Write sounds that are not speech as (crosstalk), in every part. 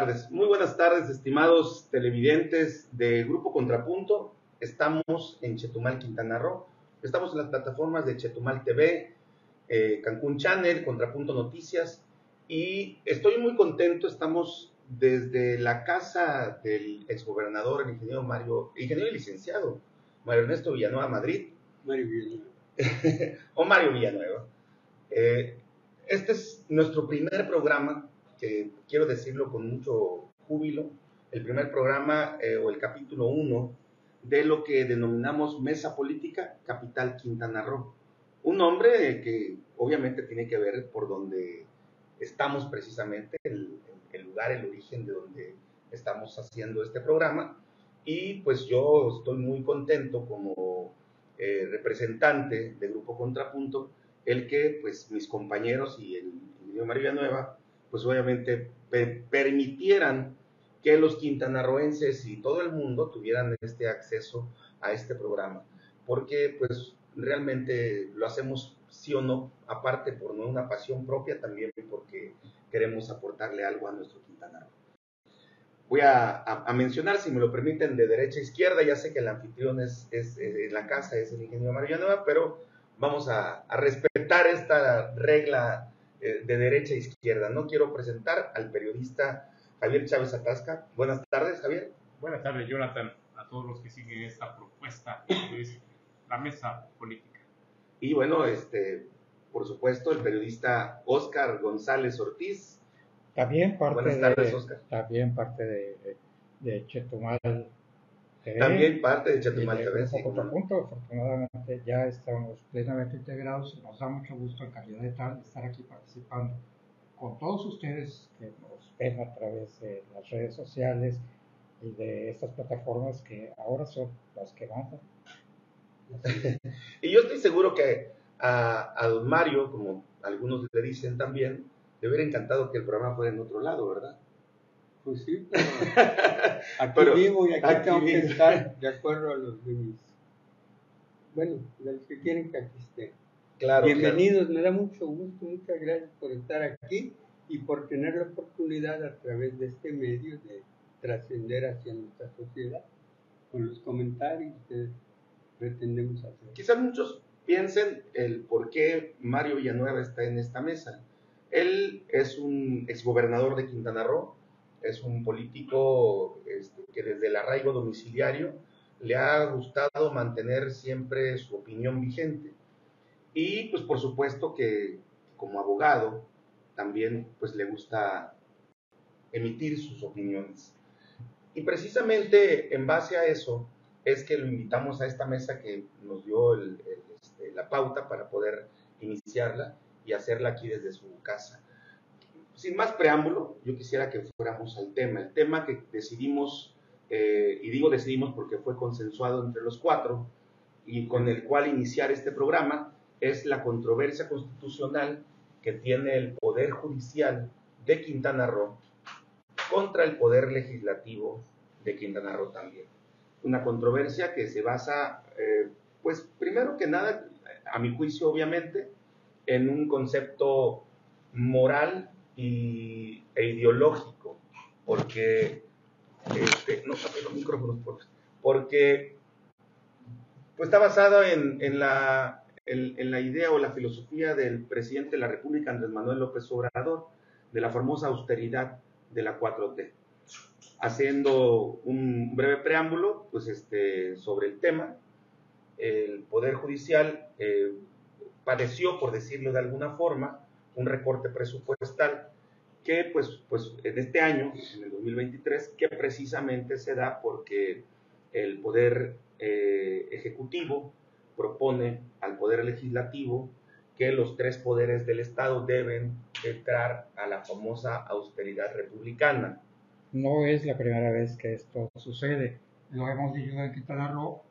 tardes, muy buenas tardes, estimados televidentes de Grupo Contrapunto. Estamos en Chetumal, Quintana Roo. Estamos en las plataformas de Chetumal TV, eh, Cancún Channel, Contrapunto Noticias. Y estoy muy contento, estamos desde la casa del exgobernador, el ingeniero Mario, ingeniero y licenciado, Mario Ernesto Villanueva Madrid. Mario Villanueva. (laughs) o Mario Villanueva. Eh, este es nuestro primer programa quiero decirlo con mucho júbilo, el primer programa eh, o el capítulo 1 de lo que denominamos Mesa Política Capital Quintana Roo. Un nombre que obviamente tiene que ver por donde estamos precisamente, el, lugar, el origen de donde estamos haciendo este programa. Y pues yo estoy muy contento como eh, representante del Grupo Contrapunto, el que pues mis compañeros y el ingeniero María Nueva pues obviamente permitieran que los quintanarroenses y todo el mundo tuvieran este acceso a este programa, porque pues realmente lo hacemos sí o no, aparte por no una pasión propia, también porque queremos aportarle algo a nuestro Quintana Voy a, mencionar, si me lo permiten, de derecha a izquierda, ya sé que el anfitrión es, es, en la casa, es el ingeniero Mario Nueva, pero vamos a, a respetar esta regla de derecha a izquierda. No quiero presentar al periodista Javier Chávez Atasca. Buenas tardes, Javier. Buenas tardes, Jonathan, a todos los que siguen esta propuesta, que es la mesa política. Y bueno, este, por supuesto, el periodista Oscar González Ortiz. También parte Buenas tardes, Oscar. También parte de, de Chetumal también parte de Chetumal TV. Sí, punto, afortunadamente ya estamos plenamente integrados y nos da mucho gusto en calidad de tal estar aquí participando con todos ustedes que nos ven a través de las redes sociales y de estas plataformas que ahora son las que van. (laughs) y yo estoy seguro que a, a, don Mario, como algunos le dicen también, le hubiera encantado que el programa fuera en otro lado, ¿verdad? Pues sí, (laughs) aquí vivo y aquí, tengo que estar de acuerdo a los de bueno, de los que quieren que aquí esté. Claro, Bienvenidos, me da mucho gusto, muchas gracias por estar aquí y por tener la oportunidad a través de este medio de trascender hacia nuestra sociedad con los comentarios que pretendemos hacer. Quizás muchos piensen el por qué Mario Villanueva está en esta mesa. Él es un exgobernador de Quintana Roo, es un político este, que desde el arraigo domiciliario le ha gustado mantener siempre su opinión vigente. Y pues por supuesto que como abogado también pues le gusta emitir sus opiniones. Y precisamente en base a eso es que lo invitamos a esta mesa que nos dio este, la pauta para poder iniciarla y hacerla aquí desde su casa sin más preámbulo, yo quisiera que fuéramos al tema. El tema que decidimos, eh, y digo decidimos porque fue consensuado entre los cuatro, y con el cual iniciar este programa, es la controversia constitucional que tiene el Poder Judicial de Quintana Roo contra el Poder Legislativo de Quintana Roo también. Una controversia que se basa, eh, pues primero que nada, a mi juicio obviamente, en un concepto moral y, e ideológico, porque, este, no los micrófonos, porque pues está basado en, en, la, en, la idea o la filosofía del presidente de la República, Andrés Manuel López Obrador, de la famosa austeridad de la 4T. Haciendo un breve preámbulo pues este, sobre el tema, el Poder Judicial eh, padeció, por decirlo de alguna forma, un recorte presupuestal que pues, pues en este año, en el 2023, que precisamente se da porque el Poder eh, Ejecutivo propone al Poder Legislativo que los tres poderes del Estado deben entrar a la famosa austeridad republicana. No es la primera vez que esto sucede. Lo hemos dicho en Quintana Roo,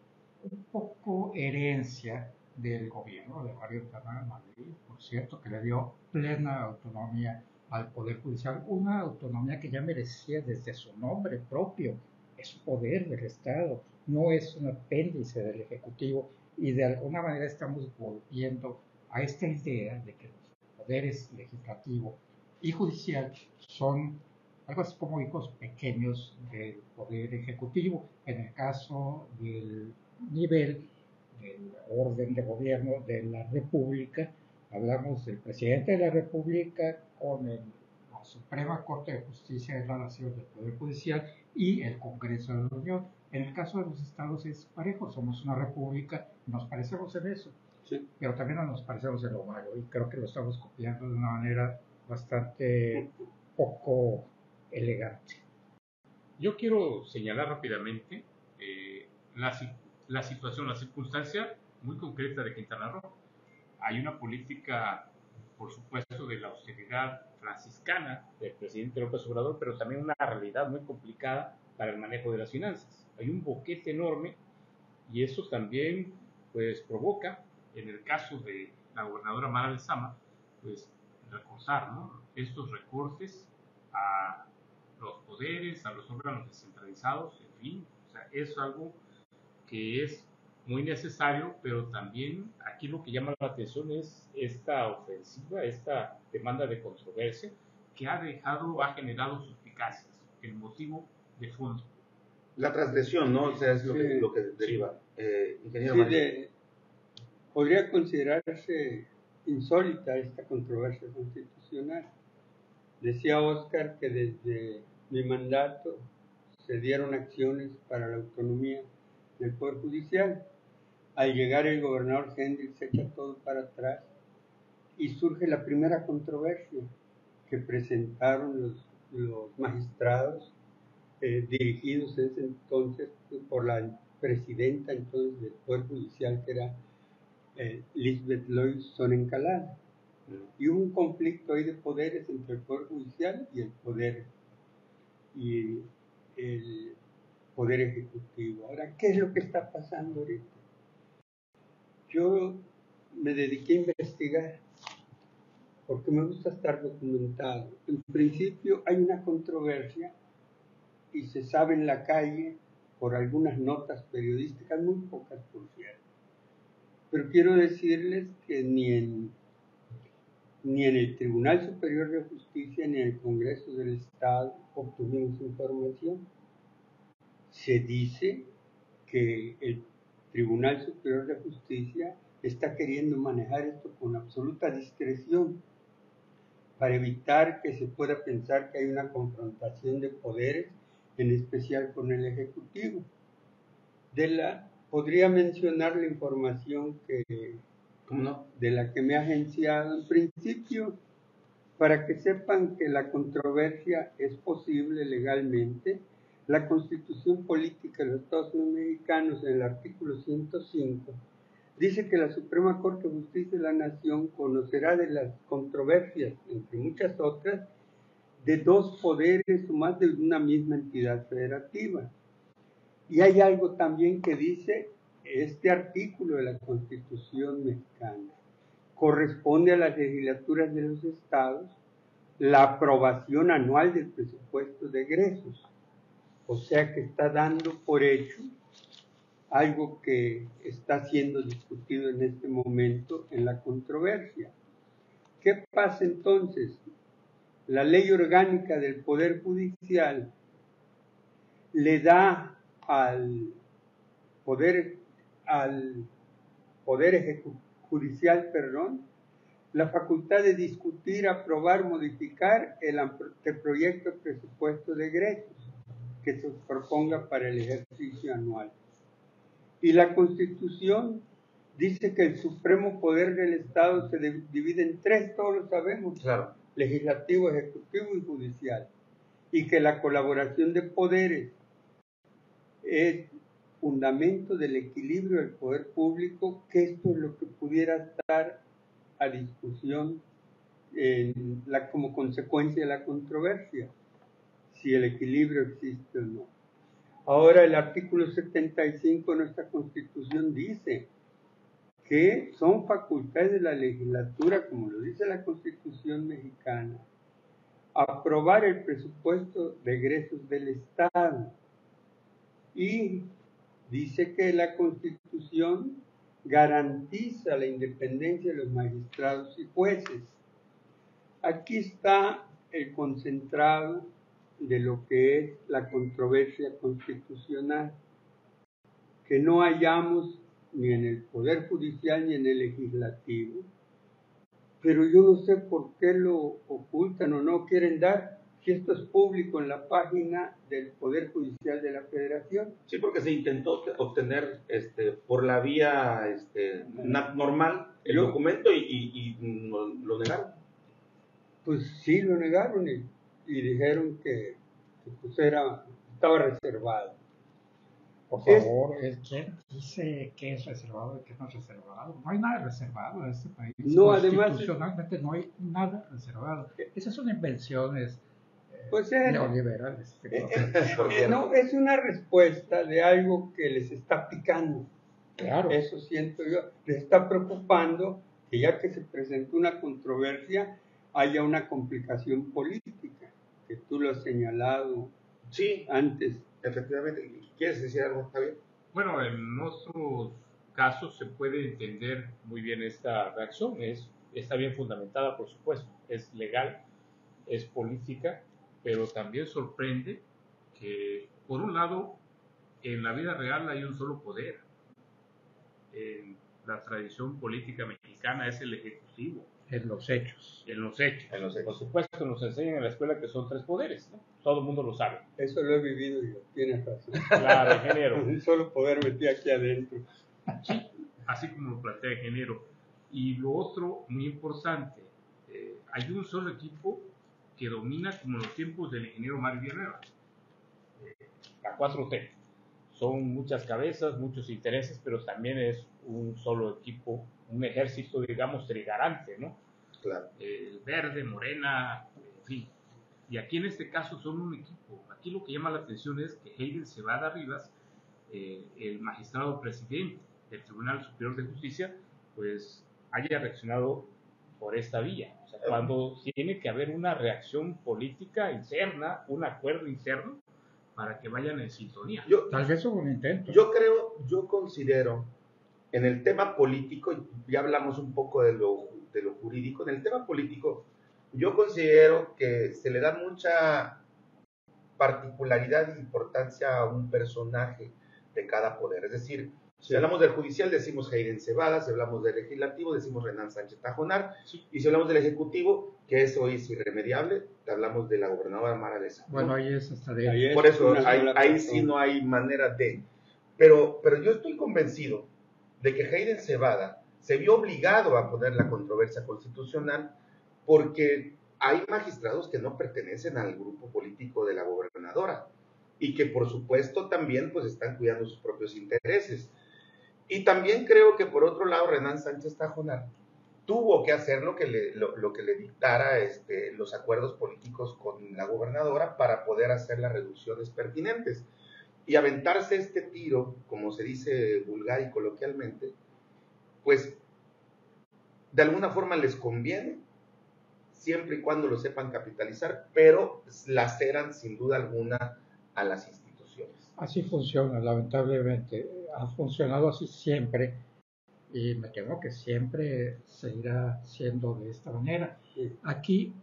un poco herencia del gobierno de Mario Madrid, por cierto, que le dio plena autonomía al Poder Judicial, una autonomía que ya merecía desde su nombre propio. Es poder del Estado, no es un apéndice del Ejecutivo y de alguna manera estamos volviendo a esta idea de que los poderes legislativo y judicial son algo así como hijos pequeños del poder ejecutivo. En el caso del nivel del orden de gobierno de la República, hablamos del presidente de la República con la Suprema Corte de Justicia de la Nación del Poder Judicial y el Congreso de la Unión. En el caso de los estados es parejo, somos una república, nos parecemos en eso, pero también nos parecemos en lo malo y creo que lo estamos copiando de una manera bastante poco elegante. Yo quiero señalar rápidamente eh, la, la situación, la circunstancia muy concreta de Quintana Roo. Hay una política, por supuesto, de la austeridad franciscana del presidente López Obrador, pero también una realidad muy complicada para el manejo de las finanzas. Hay un boquete enorme y eso también pues provoca, en el caso de la gobernadora Mara de Sama, pues recortar estos recortes a los poderes, a los órganos descentralizados, en fin, o sea, es algo que es muy necesario, pero también aquí lo que llama la atención es esta ofensiva, esta demanda de controversia que ha dejado, ha generado suspicacias, el motivo de fondo. La transgresión, ¿no? O sea, es lo, que, lo que deriva. Eh, ingeniero podría considerarse insólita esta controversia constitucional. Decía Oscar que desde mi mandato se dieron acciones para la autonomía del Poder Judicial. Al llegar el gobernador Hendrix echa todo para atrás y surge la primera controversia que presentaron los, los magistrados eh, dirigidos en ese entonces por la presidenta entonces del Poder Judicial que era eh, Lisbeth Lloyd Sonencalada. Y hubo un conflicto ahí de poderes entre el Poder Judicial y el Poder y el Poder Ejecutivo. Ahora, ¿qué es lo que está pasando ahorita? Yo me dediqué a investigar porque me gusta estar documentado. En principio hay una controversia y se sabe en la calle por algunas notas periodísticas, muy pocas por cierto, pero quiero decirles que ni en, ni en el Tribunal Superior de Justicia ni en el Congreso del Estado obtuvimos información. Se dice que el Tribunal Superior de Justicia está queriendo manejar esto con absoluta discreción para evitar que se pueda pensar que hay una confrontación de poderes, en especial con el Ejecutivo. De la podría mencionar la información que, de la que me ha agenciado en principio, para que sepan que la controversia es posible legalmente. La Constitución Política de los Estados Unidos Mexicanos, en el artículo 105, dice que la Suprema Corte de Justicia de la Nación conocerá de las controversias, entre muchas otras, de dos poderes o más de una misma entidad federativa. Y hay algo también que dice este artículo de la Constitución mexicana. Corresponde a las legislaturas de los estados la aprobación anual del presupuesto de egresos. O sea que está dando por hecho algo que está siendo discutido en este momento en la controversia. ¿Qué pasa entonces? La ley orgánica del Poder Judicial le da al Poder, al poder Judicial, perdón, la facultad de discutir, aprobar, modificar el, el proyecto de presupuesto de egresos que se proponga para el ejercicio anual. Y la Constitución dice que el supremo poder del Estado se divide en tres, todos lo sabemos, claro. legislativo, ejecutivo y judicial, y que la colaboración de poderes es fundamento del equilibrio del poder público, que esto es lo que pudiera estar a discusión en la, como consecuencia de la controversia, si el equilibrio existe o no. Ahora el artículo 75 de nuestra Constitución dice que son facultades de la legislatura, como lo dice la Constitución mexicana, aprobar el presupuesto de egresos del Estado y dice que la Constitución garantiza la independencia de los magistrados y jueces. Aquí está el concentrado de lo que es la controversia constitucional, que no hallamos ni en el Poder Judicial ni en el Legislativo, pero yo no sé por qué lo ocultan o no quieren dar si esto es público en la página del Poder Judicial de la Federación. Sí, porque se intentó obtener este, por la vía este, normal el documento y, lo negaron. Pues sí, lo negaron y, dijeron que, pues era, estaba reservado. Por favor, ¿quién dice que es reservado y qué no es reservado? No hay nada reservado en este país. No, además. Constitucionalmente no hay nada reservado. Esas son invenciones pues neoliberales. Eh, eh, no, es una respuesta de algo que les está picando. Claro. Eso siento yo. Les está preocupando que ya que se presentó una controversia, haya una complicación política, que tú lo has señalado sí, antes. Efectivamente. ¿Quieres decir algo, Javier? Bueno, en nuestros casos se puede entender muy bien esta reacción. Es, está bien fundamentada, por supuesto. Es legal, es política pero también sorprende que, por un lado, en la vida real hay un solo poder. En la tradición política mexicana es el Ejecutivo. En los hechos. En los hechos. Por supuesto, nos enseñan en la escuela que son tres poderes. Todo el mundo lo sabe. Eso lo he vivido yo, tienes razón. (laughs) Claro, ingeniero. un solo poder metí aquí adentro. Sí, así como lo plantea el ingeniero. Y lo otro, muy importante, eh, hay un solo equipo que domina como los tiempos del ingeniero Mario Villanueva. Eh, la 4T. Son muchas cabezas, muchos intereses, pero también es un solo equipo, un ejército, digamos, trigarante, ¿no? Claro. El verde, morena, en fin. Y aquí en este caso son un equipo. Aquí lo que llama la atención es que Heidel Cebada Rivas, eh, el magistrado presidente del Tribunal Superior de Justicia, pues haya reaccionado por esta vía. O sea, cuando tiene que haber una reacción política interna, un acuerdo interno, para que vayan en sintonía. Yo, Tal vez un intento. Yo creo, yo considero, en el tema político, ya hablamos un poco de lo, de lo jurídico, en el tema político, yo considero que se le da mucha particularidad e importancia a un personaje de cada poder. Es decir, si hablamos del judicial, decimos Hayden Cebada, si hablamos del legislativo, decimos Renan Sánchez Tajonar, y si hablamos del ejecutivo, que eso es irremediable, hablamos de la gobernadora Mara de Bueno, ahí es hasta de... Ahí Por eso, ahí, sí no hay manera de... Pero, pero yo estoy convencido de que Hayden Cebada se vio obligado a poner la controversia constitucional porque hay magistrados que no pertenecen al grupo político de la gobernadora y que por supuesto también pues están cuidando sus propios intereses. Y también creo que por otro lado Renan Sánchez Tajonar tuvo que hacer lo que le, lo, que le dictara este, los acuerdos políticos con la gobernadora para poder hacer las reducciones pertinentes. Y aventarse este tiro, como se dice vulgar y coloquialmente, pues de alguna forma les conviene, siempre y cuando lo sepan capitalizar, pero laceran sin duda alguna a las instituciones. Así funciona, lamentablemente ha funcionado así siempre y me temo que siempre seguirá siendo de esta manera. Aquí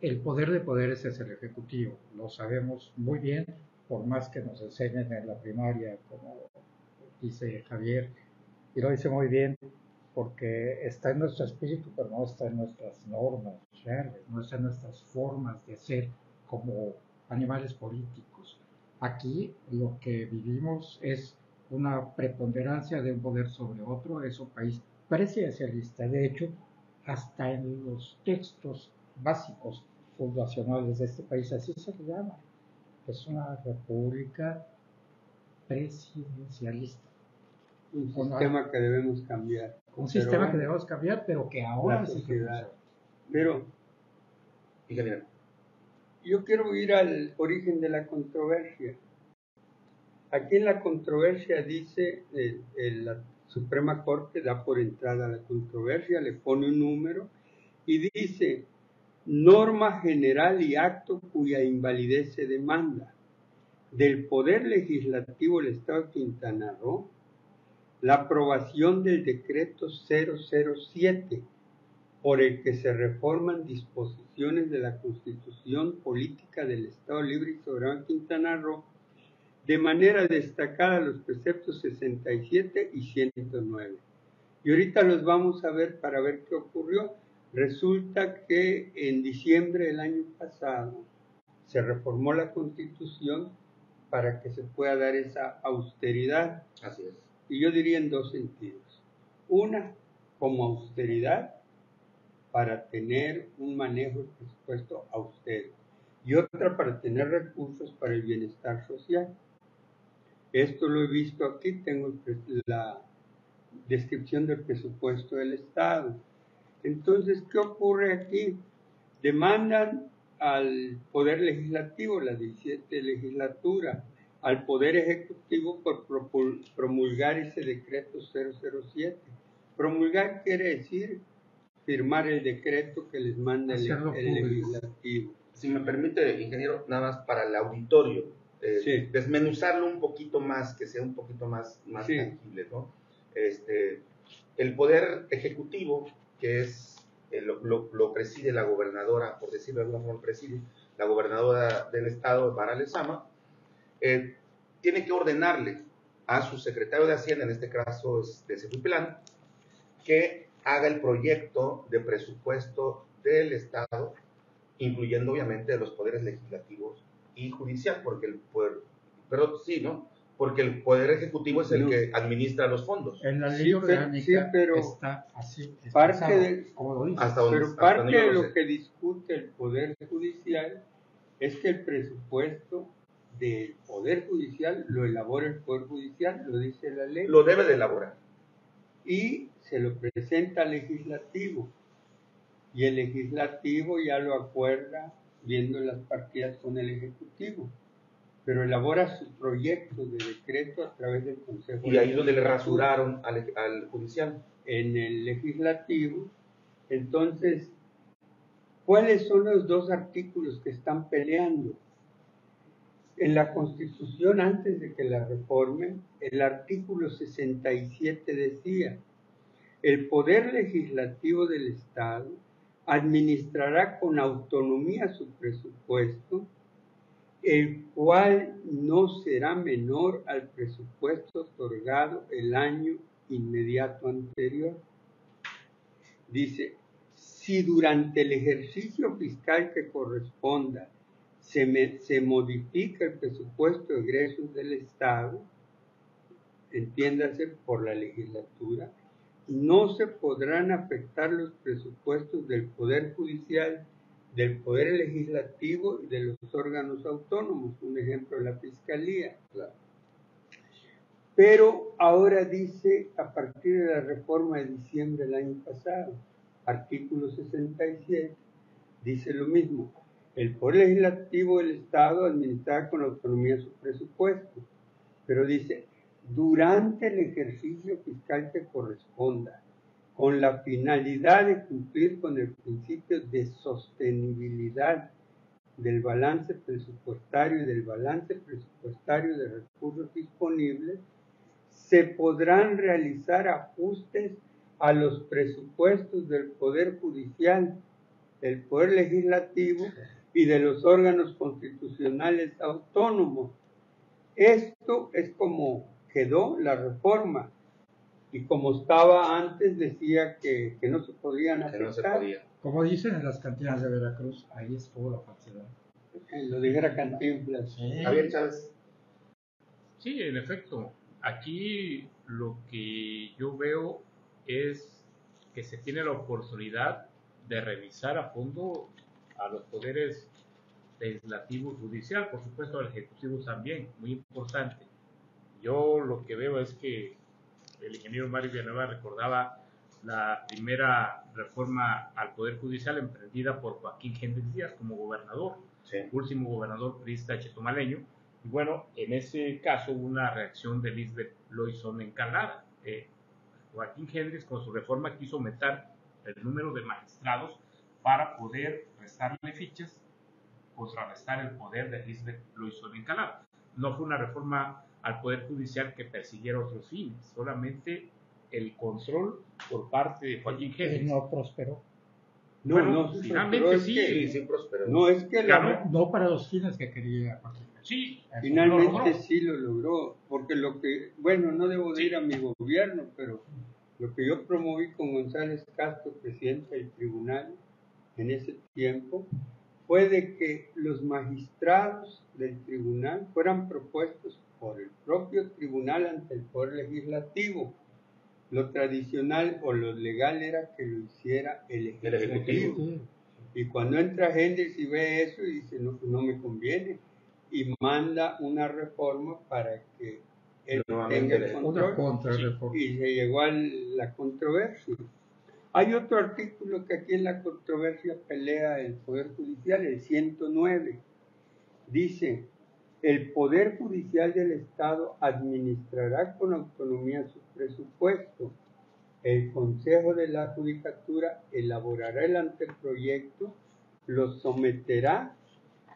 el poder de poderes es el ejecutivo, lo sabemos muy bien, por más que nos enseñen en la primaria, como dice Javier, y lo dice muy bien porque está en nuestro espíritu, pero no está en nuestras normas no está en nuestras formas de ser como animales políticos. Aquí lo que vivimos es una preponderancia de un poder sobre otro, es un país presidencialista. De hecho, hasta en los textos básicos fundacionales de este país, así se le llama. Es una república presidencialista. Un sistema que debemos cambiar. Un sistema que debemos cambiar, pero que ahora se Pero, yo quiero ir al origen de la controversia. Aquí en la controversia dice, la Suprema Corte da por entrada la controversia, le pone un número y dice, norma general y acto cuya invalidez se demanda. Del Poder Legislativo del Estado de Quintana Roo, la aprobación del decreto 007 por el que se reforman disposiciones de la Constitución Política del Estado Libre y Soberano Quintana Roo, de manera destacada los preceptos 67 y 109. Y ahorita los vamos a ver para ver qué ocurrió. Resulta que en diciembre del año pasado se reformó la Constitución para que se pueda dar esa austeridad. Así es. Y yo diría en dos sentidos. Una, como austeridad para tener un manejo del presupuesto austero y otra para tener recursos para el bienestar social. Esto lo he visto aquí, tengo la descripción del presupuesto del Estado. Entonces, ¿qué ocurre aquí? Demandan al Poder Legislativo, la 17 legislatura, al Poder Ejecutivo por promulgar ese decreto 007. Promulgar quiere decir firmar el decreto que les manda el, legislativo. Si me permite, ingeniero, nada más para el auditorio, eh, desmenuzarlo un poquito más, que sea un poquito más, más tangible, ¿no? Este, el poder ejecutivo, que es eh, lo, preside la gobernadora, por decirlo de alguna forma, preside la gobernadora del estado, Mara Lezama, eh, tiene que ordenarle a su secretario de Hacienda, en este caso es de Plan, que haga el proyecto de presupuesto del Estado, incluyendo obviamente los poderes legislativos y judicial, porque el poder, pero sí, ¿no? Porque el poder ejecutivo es el que administra los fondos. En la ley orgánica pero está así. parte de, hasta pero parte de lo que discute el poder judicial es que el presupuesto del poder judicial lo elabora el poder judicial, lo dice la ley. Lo debe de elaborar. Y se lo presenta al legislativo y el legislativo ya lo acuerda viendo las partidas con el ejecutivo, pero elabora su proyecto de decreto a través del Consejo. Y ahí es donde le rasuraron al, al judicial. En el legislativo, entonces, ¿cuáles son los dos artículos que están peleando? En la Constitución, antes de que la reformen, el artículo 67 decía, el poder legislativo del Estado administrará con autonomía su presupuesto, el cual no será menor al presupuesto otorgado el año inmediato anterior. Dice, si durante el ejercicio fiscal que corresponda se, modifica el presupuesto de egresos del Estado, entiéndase por la legislatura, no se podrán afectar los presupuestos del Poder Judicial, del Poder Legislativo y de los órganos autónomos, un ejemplo la Fiscalía. Pero ahora dice, a partir de la reforma de diciembre del año pasado, artículo 67, dice lo mismo. El Poder Legislativo del Estado administra con autonomía su presupuesto, pero dice, durante el ejercicio fiscal que corresponda, con la finalidad de cumplir con el principio de sostenibilidad del balance presupuestario y del balance presupuestario de recursos disponibles, se podrán realizar ajustes a los presupuestos del Poder Judicial, del Poder Legislativo y de los órganos constitucionales autónomos. Esto es como quedó la reforma. Y como estaba antes, decía que, no se podían afectar. Como dicen en las cantinas de Veracruz, ahí estuvo la falsedad. Lo dijera Cantinflas. Sí. Javier Chávez. Sí, en efecto. Aquí lo que yo veo es que se tiene la oportunidad de revisar a fondo a los poderes legislativo y judicial, por supuesto al ejecutivo también, muy importante. Yo lo que veo es que el ingeniero Mario Villanueva recordaba la primera reforma al Poder Judicial emprendida por Joaquín Hendrix Díaz como gobernador, último gobernador priista chetumaleño. Y bueno, en ese caso hubo una reacción de Lisbeth Loison encalada. Eh, Joaquín Hendrix con su reforma quiso aumentar el número de magistrados para poder restarle fichas, contrarrestar el poder de Lisbeth Loison encalada. No fue una reforma al Poder Judicial que persiguiera otros fines, solamente el control por parte de Joaquín Gérez. no prosperó. No, Bueno, no, sí, finalmente pero es sí. que- Sí, sí prosperó. no es que la- Ganó. No para los fines que quería conseguir. Sí. Finalmente lo sí lo logró, porque lo que, bueno, no debo de ir a mi gobierno, pero lo que yo promoví con González Castro, presidente del tribunal, en ese tiempo, fue de que los magistrados del tribunal fueran propuestos por el propio tribunal ante el Poder Legislativo. Lo tradicional o lo legal era que lo hiciera el El Ejecutivo. Y cuando entra Hendrix y ve eso y dice, no, no me conviene, y manda una reforma para que él tenga el control y se llegó a la controversia. Hay otro artículo que aquí en la controversia pelea el Poder Judicial, el 109. Dice, el Poder Judicial del Estado administrará con autonomía su presupuesto. El Consejo de la Judicatura elaborará el anteproyecto, lo someterá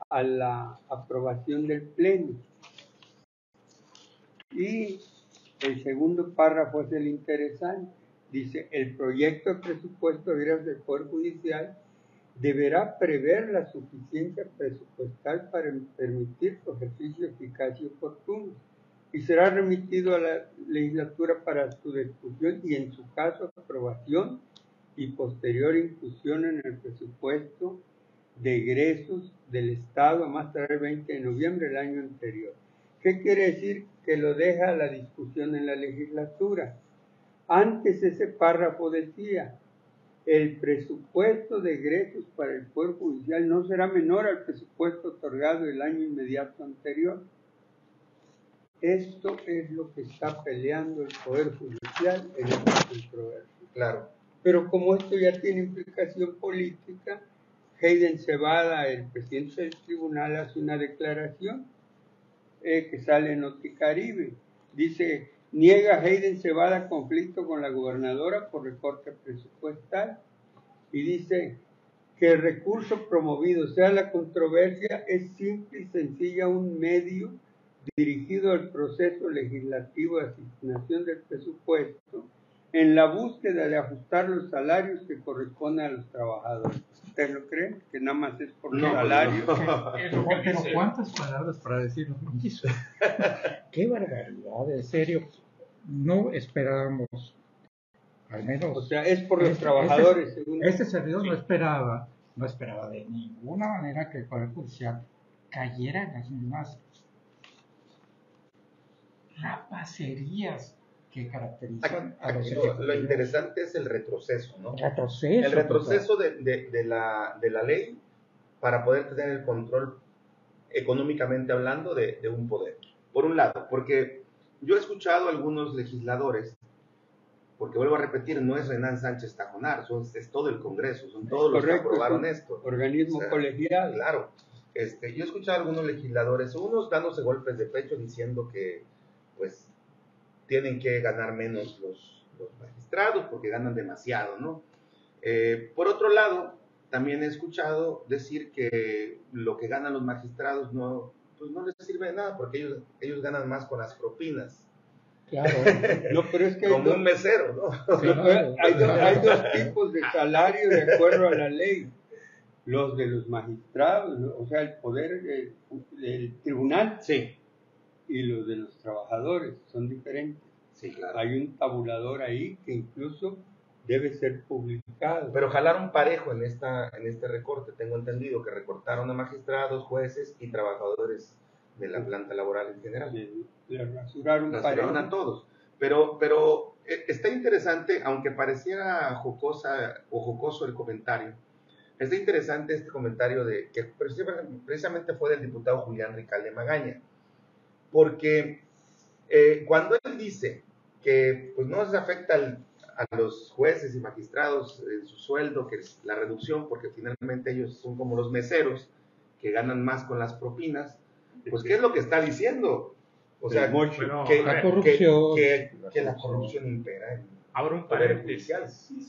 a la aprobación del Pleno. Y el segundo párrafo es el interesante. Dice, el proyecto de presupuesto del Poder Judicial deberá prever la suficiencia presupuestal para permitir su ejercicio eficaz y oportuno y será remitido a la legislatura para su discusión y en su caso aprobación y posterior inclusión en el presupuesto de egresos del Estado más tarde el 20 de noviembre del año anterior. ¿Qué quiere decir? Que lo deja a la discusión en la legislatura. Antes ese párrafo decía, el presupuesto de egresos para el Poder Judicial no será menor al presupuesto otorgado el año inmediato anterior. Esto es lo que está peleando el Poder Judicial en esta controversia. Claro. Pero como esto ya tiene implicación política, Hayden Cebada, el presidente del tribunal, hace una declaración eh, que sale en Noticaribe. Dice, niega Hayden Cebada conflicto con la gobernadora por recorte presupuestal y dice que el recurso promovido, sea, la controversia, es simple y sencilla un medio dirigido al proceso legislativo de asignación del presupuesto en la búsqueda de ajustar los salarios que corresponden a los trabajadores. ¿Ustedes lo creen? Que nada más es por los No, pues salarios. no. es lo que Pero dice. cuántas palabras para decir lo mismo. (laughs) Qué barbaridad, en serio. No esperábamos, al menos. O sea, es por los Este- trabajadores, este- según Este servidor no esperaba, no esperaba de ninguna manera que el Poder Judicial cayera en las mismas rapacerías que caracterizan a los Aquí lo, interesante es el retroceso, ¿no? Retroceso. El retroceso de, de- de la, de la ley para poder tener el control económicamente hablando de, de un poder. Por un lado, porque yo he escuchado a algunos legisladores, porque vuelvo a repetir, no es Renan Sánchez Tajonar, son, es todo el Congreso, son todos los que aprobaron es esto. organismo O sea, colegial. Claro. Este, yo he escuchado a algunos legisladores, unos dándose golpes de pecho diciendo que pues tienen que ganar menos los, los magistrados porque ganan demasiado, ¿no? Eh, por otro lado, también he escuchado decir que lo que ganan los magistrados no, pues no les sirve de nada porque ellos, ellos ganan más con las propinas, Claro. No, pero es que (laughs) hay como dos, un mesero, ¿no? hay dos- hay dos tipos de salario de acuerdo a la ley. Los de los magistrados, ¿no? o sea, el poder eh, del tribunal Sí, y los de los trabajadores son diferentes. sí, claro. Hay un tabulador ahí que incluso debe ser publicado. Pero jalaron parejo en, esta, en este recorte. Tengo entendido que recortaron a magistrados, jueces y trabajadores de la planta laboral en general. Le, le rasuraron Rasuraron parejo. a todos. Pero, pero eh, está interesante, aunque pareciera jocosa o jocoso el comentario, está interesante este comentario de que precisamente- precisamente fue del diputado Julián Ricalde Magaña. Porque eh, cuando él dice que pues, no se afecta al- a los jueces y magistrados en su sueldo, que es la reducción, porque finalmente ellos son como los meseros que ganan más con las propinas, pues ¿qué es lo que está diciendo? O sea. Bueno, que, La corrupción. que- que- que la corrupción impera. en- Ahora un paréntesis,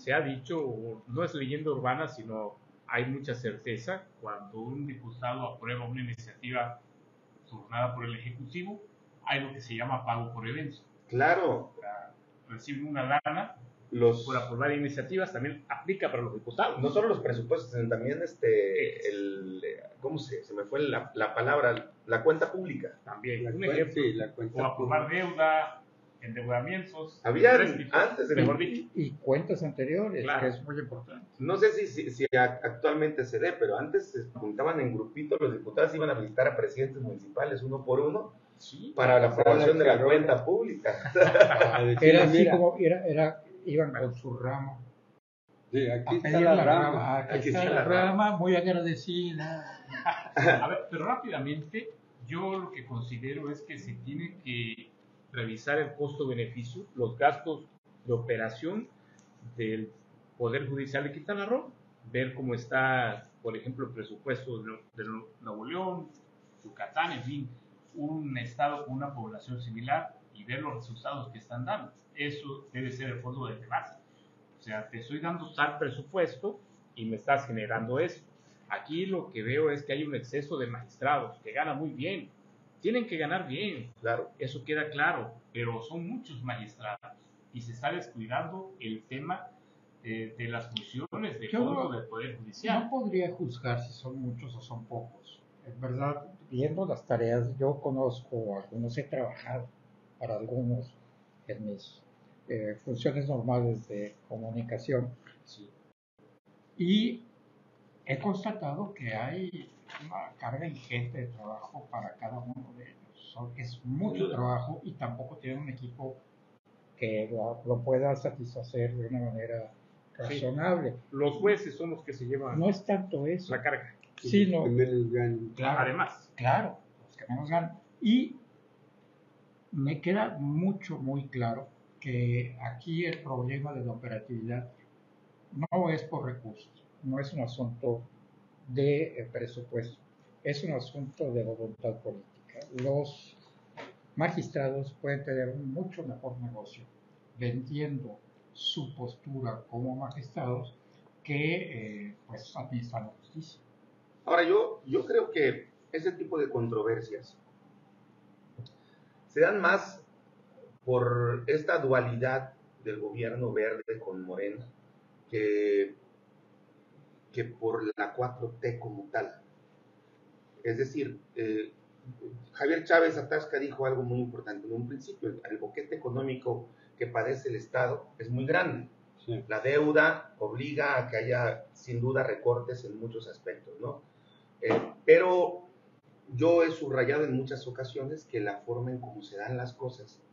se ha dicho, no es leyenda urbana, sino hay mucha certeza, cuando un diputado aprueba una iniciativa turnada por el Ejecutivo, hay lo que se llama pago por evento. Claro, O sea, recibe una lana los por aprobar iniciativas también aplica para los diputados. no solo los presupuestos, sino también este el ¿cómo se, se me fue la, la palabra? La cuenta pública. También, La un cuen- ejemplo. sí, la cuenta O aprobar deuda, endeudamientos. Había antes de mejor dicho. Y cuentas anteriores, Claro. que es muy importante. No sé si, si, si a- actualmente se dé, pero antes se juntaban en grupitos, los diputados iban a visitar a presidentes municipales uno por uno Sí. para la aprobación de la cuenta pública. (laughs) Era así mira, como, era, era, iban con su ramo sí, a aquí está la la rama. rama. Aquí, Aquí está la rama. rama, muy agradecida. A ver, pero rápidamente, yo lo que considero es que se tiene que revisar el costo-beneficio, los gastos de operación del Poder Judicial de Quintana Roo, ver cómo está, por ejemplo, el presupuesto de, Nuevo León, Yucatán, en fin, un estado con una población similar y ver los resultados que están dando. Eso debe ser el fondo de debate. O sea, te estoy dando tal presupuesto y me estás generando eso. Aquí lo que veo es que hay un exceso de magistrados que ganan muy bien. Tienen que ganar bien, Claro. eso queda claro, pero son muchos magistrados y se está descuidando el tema eh, de las funciones de no- del Poder No Judicial. podría juzgar si son muchos o son pocos. En verdad, viendo las tareas, yo conozco algunos, he trabajado para algunos en mis eh, funciones normales de comunicación Sí. y he constatado que hay una carga ingente de trabajo para cada uno de ellos. Son- es mucho trabajo y tampoco tienen un equipo que lo, lo pueda satisfacer de una manera razonable. Los jueces son los que se llevan No es tanto eso, la carga. sino Que menos ganan. Claro, Además, claro, los que menos ganan. Y me queda mucho, muy claro que aquí el problema de la operatividad no es por recursos, no es un asunto de eh, presupuesto, es un asunto de voluntad política. Los magistrados pueden tener un mucho mejor negocio vendiendo su postura como magistrados que eh, pues administrando justicia. Ahora, yo, yo creo que ese tipo de controversias se dan más por esta dualidad del gobierno verde con Morena que, que por la 4T como tal. Es decir, eh, Javier Chávez Atasca dijo algo muy importante en un principio, el, el boquete económico que padece el Estado es muy grande. Sí. La deuda obliga a que haya sin duda recortes en muchos aspectos, ¿no? Eh, pero yo he subrayado en muchas ocasiones que la forma en cómo se dan las cosas,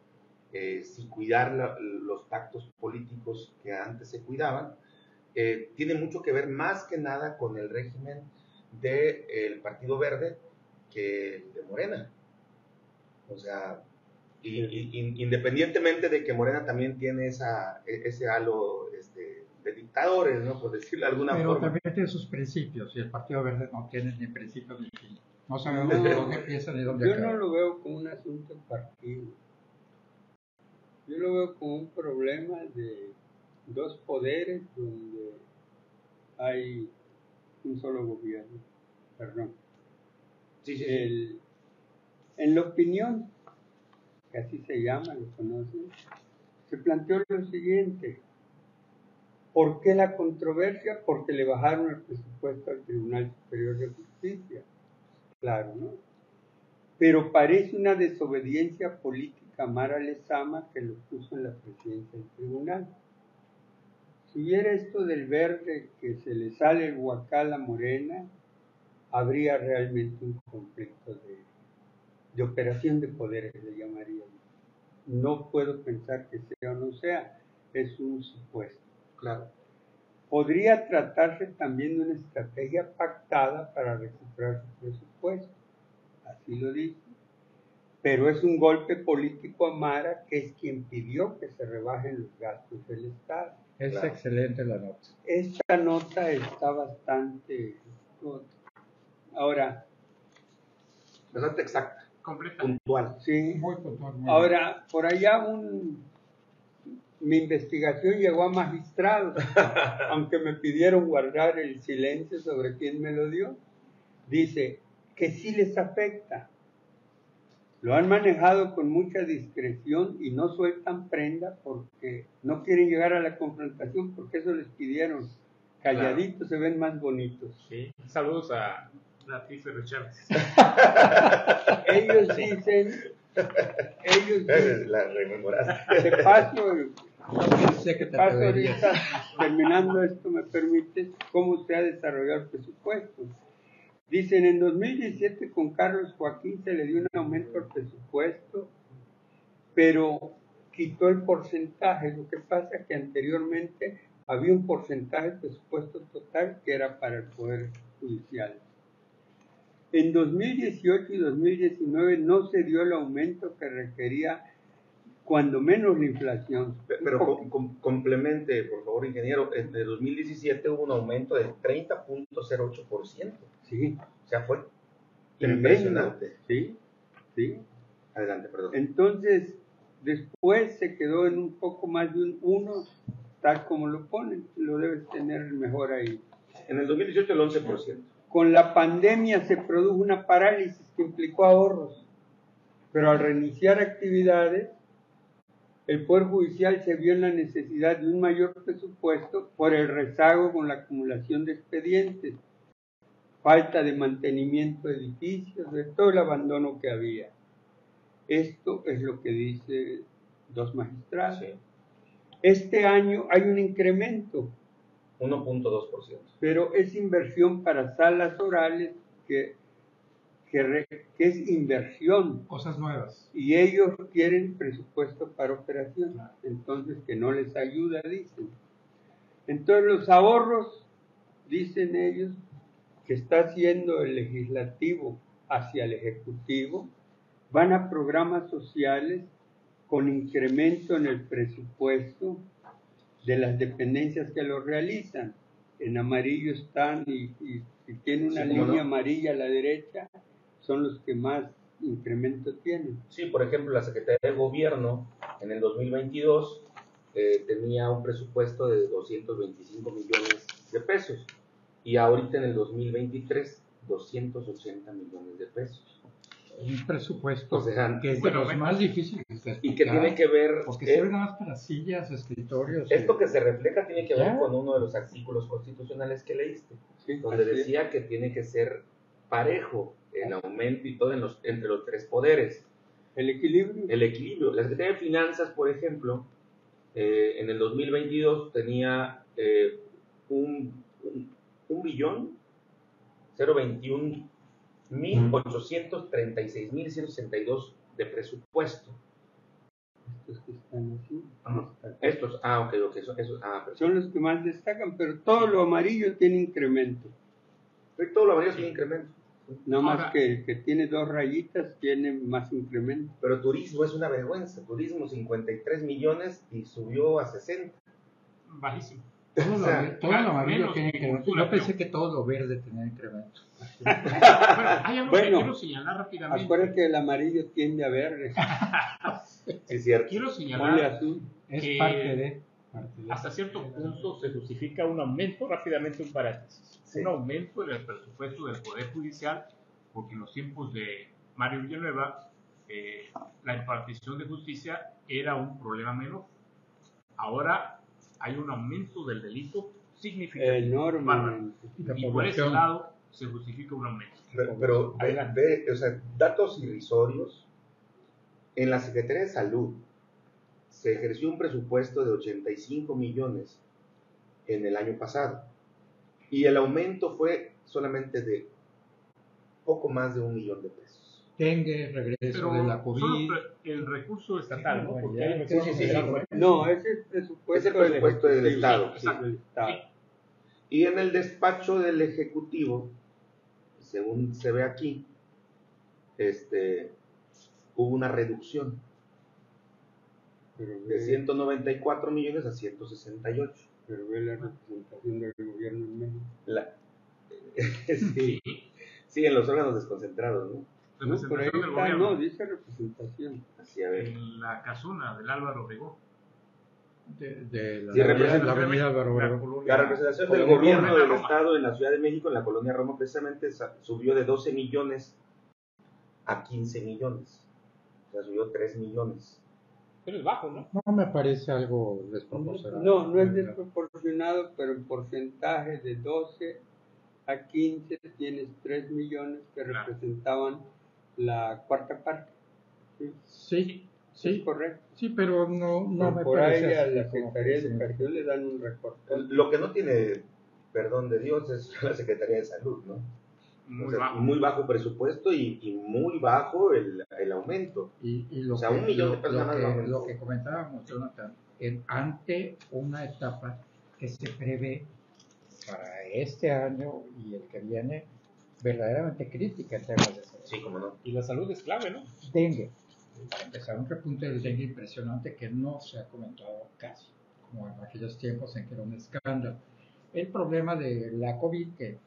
eh, sin cuidar la- los pactos políticos que antes se cuidaban, eh, tiene mucho que ver más que nada con el régimen del Partido Verde que el de Morena. O sea, y- y- in- independientemente de que Morena también tiene esa, e- ese halo este, de dictadores, ¿no? Por decirlo de alguna Pero forma. también tiene sus principios y el Partido Verde no tiene ni principios ni fin. No sabemos (laughs) de dónde empieza ni dónde Yo acaba. no lo veo como un asunto de partido. Yo lo veo como un problema de dos poderes donde hay un solo gobierno. Perdón. Sí, sí, sí. El- en la opinión, que así se llama, lo conocen, se planteó lo siguiente. ¿Por qué la controversia? Porque le bajaron el presupuesto al Tribunal Superior de Justicia. Claro, ¿no? Pero parece una desobediencia política a Mara Lezama que lo puso en la presidencia del tribunal. Si hubiera esto del verde que se le sale el huacal a Morena, habría realmente un conflicto de, de operación de poderes, le llamaría. No puedo pensar que sea o no sea, es un supuesto. Claro. Podría tratarse también de una estrategia pactada para recuperar su presupuesto, así lo dice, pero es un golpe político a Mara, que es quien pidió que se rebajen los gastos del Estado. Es Claro. excelente la nota. Esta nota está bastante... Ahora, Bastante exacta, completa. puntual. sí, Muy puntual. muy Ahora, por allá un, mi investigación llegó a magistrados, (laughs) aunque me pidieron guardar el silencio sobre quién me lo dio. Dice que sí les afecta, Lo han manejado con mucha discreción y no sueltan prenda porque no quieren llegar a la confrontación porque eso les pidieron. Calladitos se ven más bonitos. Sí. Saludos a la Tiffany Chávez. (laughs) Ellos dicen, ellos dicen, La rememoraste. te paso, Sé que te te paso atreverías. ahorita, terminando esto, me permite, cómo se ha desarrollado el presupuesto. Dicen, en 2017 con Carlos Joaquín se le dio un aumento al presupuesto, pero quitó el porcentaje. Lo que pasa es que anteriormente había un porcentaje del presupuesto total que era para el Poder Judicial. En 2018 y 2019 no se dio el aumento que requería cuando menos la inflación. Pero com- com- complemente, por favor, ingeniero. En el 2017 hubo un aumento del 30.08%. Sí, sea, fue tremendo. impresionante. Sí, sí. Adelante, perdón. Entonces, después se quedó en un poco más de un 1, tal como lo ponen. Lo debes tener mejor ahí. En el 2018 el 11%. Con la pandemia se produjo una parálisis que implicó ahorros, pero al reiniciar actividades, el Poder Judicial se vio en la necesidad de un mayor presupuesto por el rezago con la acumulación de expedientes, falta de mantenimiento de edificios, de todo el abandono que había. Esto es lo que dice dos magistrados. Sí. Este año hay un incremento 1.2%. pero es inversión para salas orales que, que, re- que es inversión Cosas nuevas. y ellos quieren presupuesto para operación, entonces que no les ayuda, dicen. Entonces los ahorros, dicen ellos, que está haciendo el legislativo hacia el ejecutivo, van a programas sociales con incremento en el presupuesto de las dependencias que lo realizan. En amarillo están y, y, y tiene una Sí, línea no. amarilla a la derecha, son los que más incremento tienen. Sí, por ejemplo, la Secretaría de Gobierno en el 2022 eh, tenía un presupuesto de 225 millones de pesos y ahorita en el 2023 280 millones de pesos. Un presupuesto O sea, que es de los más difíciles de Y que tiene que ver, Porque eh, sirve nada más para sillas, escritorios. esto y- que se refleja tiene que ver con uno de los artículos constitucionales que leíste, ¿sí? donde es. decía que tiene que ser parejo el aumento y todo en los, entre los tres poderes. el equilibrio. el equilibrio. La Secretaría de Finanzas, por ejemplo, eh, en el 2022 tenía eh, un, un, un billón 021 mil 836 mil 162 de presupuesto. Estos que están Ajá. Estos, ah, ok, ok, eso, eso, ah, son los que más destacan, pero todo lo amarillo tiene incremento. pero todo lo amarillo tiene incremento. No más que el que tiene dos rayitas tiene más incremento. Pero turismo es una vergüenza. Turismo 53 millones y subió a 60. Bajísimo. Todo lo, (laughs) O sea, todo lo amarillo tiene incremento. Yo pensé que todo lo verde tenía incremento. (laughs) Bueno, hay algo Bueno, que quiero señalar rápidamente. Acuérdate que el amarillo tiende a verde, (laughs) Sí, cierto. Quiero señalar azul. Es Que- parte de. parte de- hasta cierto punto se justifica un aumento, rápidamente un paréntesis, Sí. un aumento en el presupuesto del Poder Judicial, porque en los tiempos de Mario Villanueva eh, la impartición de justicia era un problema menor. Ahora hay un aumento del delito significativo. Enormemente. Y por ese lado se justifica un aumento. Pero, pero ve- Adelante. ve, o sea, datos irrisorios. En la Secretaría de Salud se ejerció un presupuesto de 85 millones en el año pasado. Y el aumento fue solamente de poco más de un millón de pesos. Dengue, regreso Pero de la COVID. el recurso estatal, ¿no? Porque hay Sí, sí, sí. No, ese es el presupuesto, Es el presupuesto del. Estado, Sí, del Estado. Sí. Y en el despacho del Ejecutivo, según se ve aquí, este, hubo una reducción Pero de ve, 194 millones a 168. pero ve la representación del gobierno en México. La- (laughs) sí, sí, en los órganos desconcentrados, ¿no? No, por ahí Representación del está, gobierno. no, dice representación. Así, a ver. en la casona del Álvaro Obregón. De, de la, Sí, representa- la avenida Álvaro La Obregón. La representación del gobierno del Estado en la Ciudad de México, en la colonia Roma, precisamente sa- subió de 12 millones a 15 millones. O sea, subió 3 millones. Pero es bajo, ¿no? No me parece algo desproporcionado. No, no es desproporcionado, pero en porcentaje de 12 a 15 tienes 3 millones que Claro. representaban la cuarta parte. ¿sí? Sí, ¿Es sí, correcto? sí, pero no, no me por ahí parece a así la como Secretaría de. Educación le dan un recorte. Lo que no tiene perdón de Dios es (laughs) la Secretaría de Salud, ¿no? Muy O sea, bajo. muy bajo presupuesto y, y muy bajo el, el aumento. Y, y lo, O sea, que, un millón de personas lo que, lo que comentábamos, Jonathan, en- ante una etapa que se prevé para este año y el que viene verdaderamente crítica en temas de salud. Sí, como no. Y la salud es clave, ¿no? Dengue. Para empezar, un repunte del dengue impresionante que no se ha comentado casi, como en aquellos tiempos en que era un escándalo. El problema de la COVID, que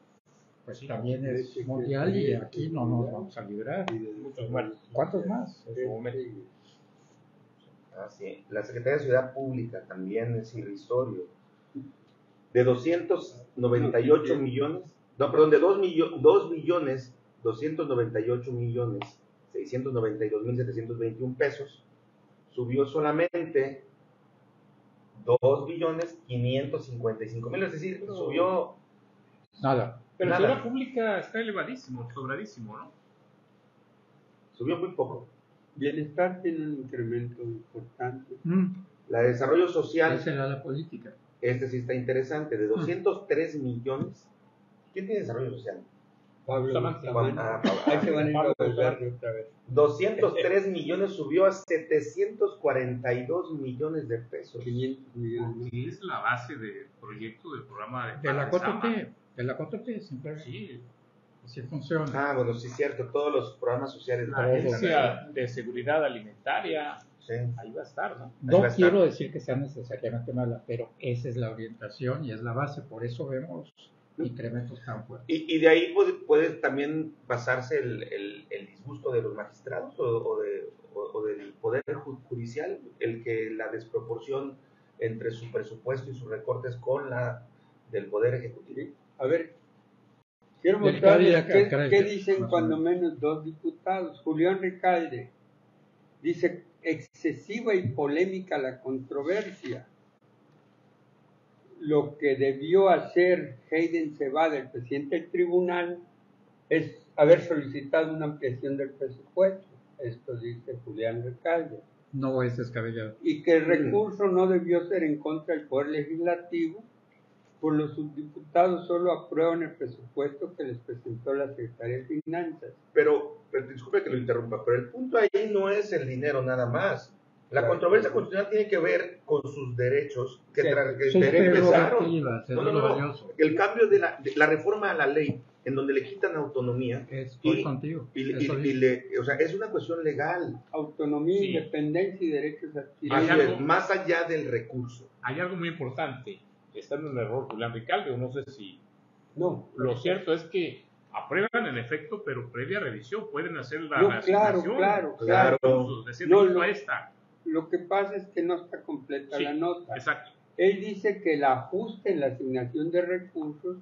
pues también es Sí, sí, mundial sí, y sí, aquí sí, no sí, nos sí. vamos a librar. Y de- Muchos. ¿Cuántos más? Sí, sí. Ah, sí. La Secretaría de Ciudad Pública también es irrisorio. De 298 No, sí. millones, no, perdón, de 2, millo- 2 billones 298 millones 692 mil 721 pesos, subió solamente 2 billones 555 mil, es decir, subió Nada. Pero Nada. la pública está elevadísimo, sobradísimo, ¿no? subió muy poco. Bienestar tiene un incremento importante. Mm, La de desarrollo social, esa era la política. este sí está interesante, de 203 millones. ¿Quién tiene desarrollo social? Pablo. Bustamante. Ah, Pablo. Ahí se van a ir Pablo otra vez. 203 millones subió a 742 millones de pesos. 500 millones. Sí, es la base del proyecto del programa de De la Sama. 4T, de la 4T, siempre Sí, así funciona. Ah, bueno, sí es cierto, todos los programas sociales. la agencia de seguridad alimentaria, Sí. ahí va a estar, ¿no? No a estar. quiero decir que sea necesariamente mala, pero esa es la orientación y es la base, por eso vemos incrementos tan fuertes. Y, y de ahí puede, puede también basarse el, el- el disgusto de los magistrados o, o de- o- o del Poder ju- Judicial, el que la desproporción entre su presupuesto y sus recortes con la del Poder Ejecutivo. A ver, quiero mostrarles qué, qué dicen cuando menos. menos dos diputados. Julián Recalde dice excesiva y polémica la controversia. Lo que debió hacer Hayden Cebada, el presidente del tribunal, es haber solicitado una ampliación del presupuesto. Esto dice Julián Recalde. No es descabellado. y que el recurso no debió ser en contra del Poder Legislativo, pues los subdiputados solo aprueban el presupuesto que les presentó la Secretaría de Finanzas. Pero, pero disculpe que lo interrumpa, pero el punto ahí no es el dinero nada más. La Claro. controversia constitucional tiene que ver con sus derechos que, Sí. que Sus empezaron. No, no, no. El cambio de la, de la reforma a la ley, en donde le quitan autonomía, Estoy Y- contigo. y, y- Eso y dice. le, o sea, es una cuestión legal, Autonomía, Sí. independencia y derechos adquiridos. Más allá del recurso. Hay algo muy importante. Está en un error Julián Ricalde, o no sé si. No, Lo cierto es que aprueban en efecto, pero previa revisión pueden hacer la No, claro, claro, Claro. Incluso decir, No, no, lo- esta. Lo que pasa es que no está completa Sí, la nota. Exacto. Él dice que el ajuste en la asignación de recursos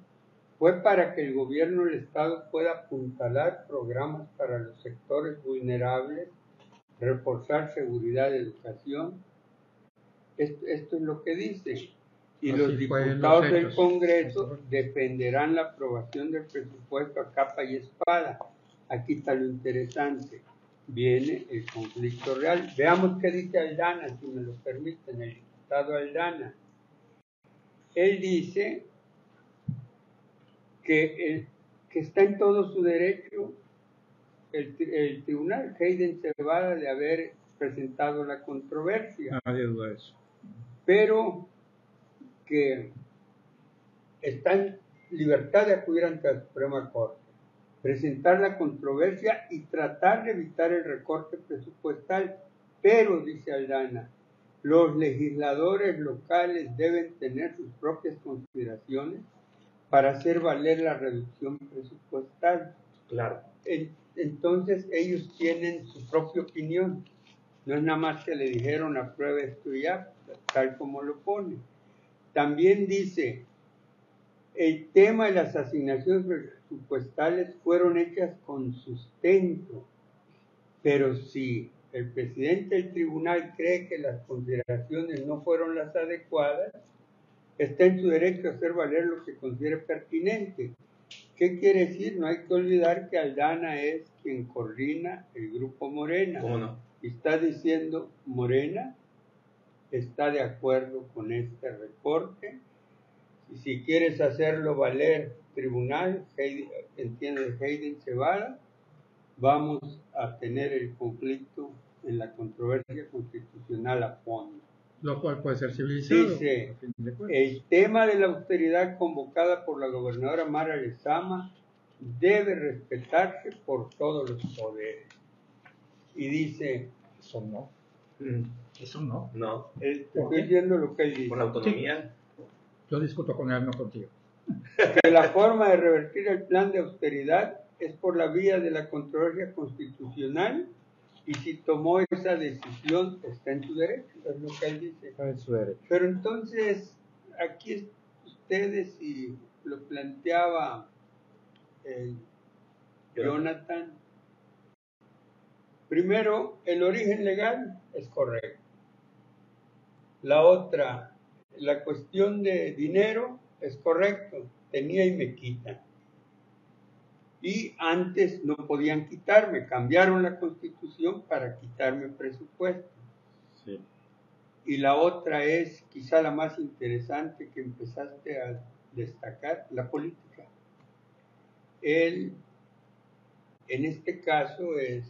fue para que el gobierno del Estado pueda apuntalar programas para los sectores vulnerables, reforzar seguridad y educación. Esto, esto es lo que dice. Y Así los diputados del. Congreso defenderán la aprobación del presupuesto a capa y espada. Aquí está lo interesante. Viene el conflicto real. Veamos qué dice Aldana, si me lo permiten, el diputado Aldana. Él dice que, el- que está en todo su derecho el, el tribunal Hayden Cebada de haber presentado la controversia Nadie duda eso. pero que está en libertad de acudir ante la Suprema Corte, presentar la controversia y tratar de evitar el recorte presupuestal. Pero, dice Aldana, los legisladores locales deben tener sus propias consideraciones para hacer valer la reducción presupuestal. Claro. En- Entonces ellos tienen su propia opinión. No es nada más que le dijeron apruebe esto y ya, tal como lo pone. También dice, el tema de las asignaciones fueron hechas con sustento, pero si el presidente del tribunal cree que las consideraciones no fueron las adecuadas, está en su derecho a hacer valer lo que considere pertinente. ¿Qué quiere decir? No hay que olvidar que Aldana es quien coordina el grupo Morena. ¿Cómo no? Y está diciendo Morena está de acuerdo con este reporte. Y si quieres hacerlo valer tribunal, entiende Hayden Cebada, vamos a tener el conflicto en la controversia constitucional a fondo. Lo cual puede ser civilizado. Dice, el tema de la austeridad convocada por la gobernadora Mara Lezama debe respetarse por todos los poderes. Y dice, Eso no. Mm, Eso no. No, estoy diciendo lo que él dice. con la autonomía. Yo discuto con él, no contigo. Que la forma de revertir el plan de austeridad es por la vía de la controversia constitucional y si tomó esa decisión está en su derecho, es lo que él dice. Está en su derecho. Pero entonces, aquí es- ustedes, y lo planteaba eh, Jonathan, primero, el origen legal es correcto. La otra, la cuestión de dinero es correcto, tenía y me quitan. Y antes no podían quitarme, cambiaron la constitución para quitarme presupuesto. Sí. Y la otra es quizá la más interesante que empezaste a destacar, la política. Él, en este caso, es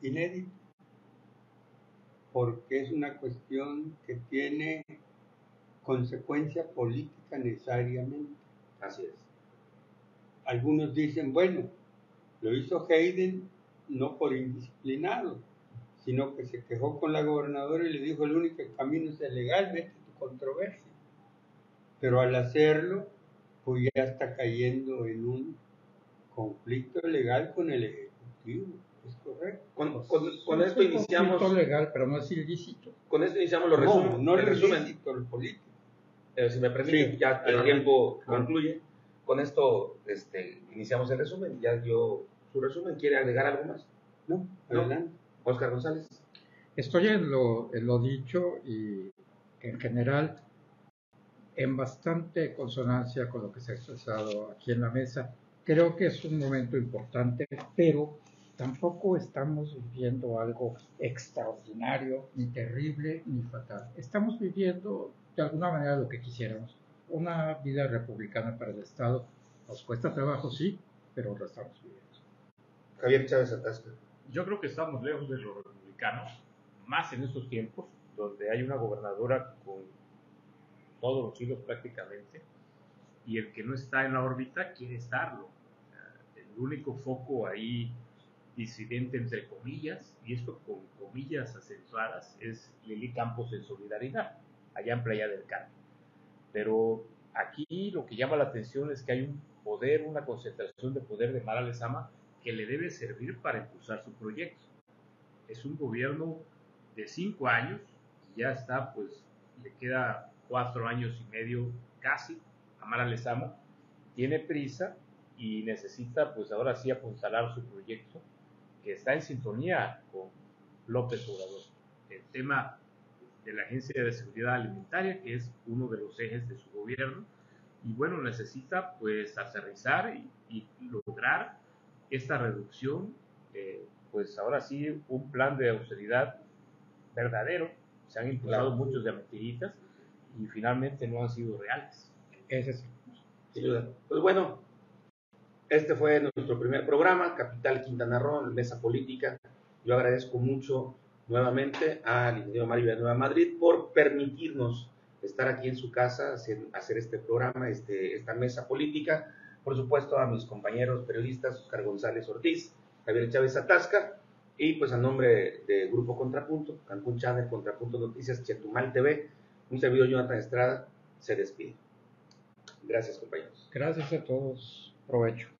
inédito, porque es una cuestión que tiene consecuencia política necesariamente. Así es. Algunos dicen, bueno, lo hizo Hayden no por indisciplinado, sino que se quejó con la gobernadora y le dijo el único camino es el legal, vete tu controversia. Pero al hacerlo, pues ya está cayendo en un conflicto legal con el Ejecutivo. Es correcto. Con, con- con Es esto iniciamos, legal, pero no es ilícito. con esto iniciamos los No, resúmenes. no el es resumen. ilícito el político. Eh, si me permite, Sí, ya el tiempo concluye. Con esto este, iniciamos el resumen. Ya dio su resumen. ¿Quiere agregar algo más? No, No. adelante. Oscar González. Estoy en lo, en lo dicho y en general en bastante consonancia con lo que se ha expresado aquí en la mesa. Creo que es un momento importante, pero tampoco estamos viviendo algo extraordinario, ni terrible, ni fatal. Estamos viviendo de alguna manera lo que quisiéramos. Una vida republicana para el Estado. Nos cuesta trabajo, sí, pero lo estamos viviendo. Javier Chávez Atasca. Yo creo que estamos lejos de los republicanos, más en estos tiempos, donde hay una gobernadora con todos los hilos prácticamente, y el que no está en la órbita quiere estarlo. El único foco ahí disidente, entre comillas, y esto con comillas acentuadas, es Lili Campos en solidaridad, allá en Playa del Carmen. Pero aquí lo que llama la atención es que hay un poder, una concentración de poder de Mara Lezama que le debe servir para impulsar su proyecto. Es un gobierno de cinco años y ya está, pues le queda cuatro años y medio casi a Mara Lezama. Tiene prisa y necesita, pues ahora sí, apuntalar su proyecto que está en sintonía con López Obrador. El tema de la Agencia de Seguridad Alimentaria, que es uno de los ejes de su gobierno, y bueno, necesita pues aterrizar y, y lograr esta reducción, eh, pues ahora sí, un plan de austeridad verdadero. Se han impulsado Claro. muchos de mentiritas y finalmente no han sido reales. Ese es Sin duda. Pues bueno, este fue nuestro primer programa, Capital Quintana Roo, Mesa Política. Yo agradezco mucho nuevamente al ingeniero Mario Villanueva Madrid por permitirnos estar aquí en su casa, hacer, hacer este programa, este, esta mesa política. Por supuesto, a mis compañeros periodistas, Oscar González Ortiz, Javier Chávez Atasca, y pues a nombre de Grupo Contrapunto, Cancún Channel, Contrapunto Noticias, Chetumal TV, un servidor Jonathan Estrada, se despide. Gracias, compañeros. Gracias a todos. Provecho.